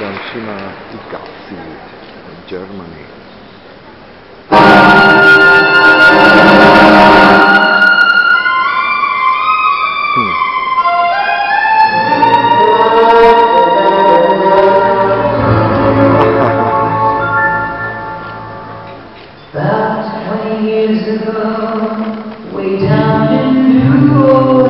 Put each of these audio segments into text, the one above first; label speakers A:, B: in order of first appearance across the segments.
A: da Cima di in Germany. Hmm.
B: About 20 years ago, way down in New Orleans.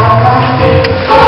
B: Thank you.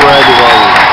A: for everybody.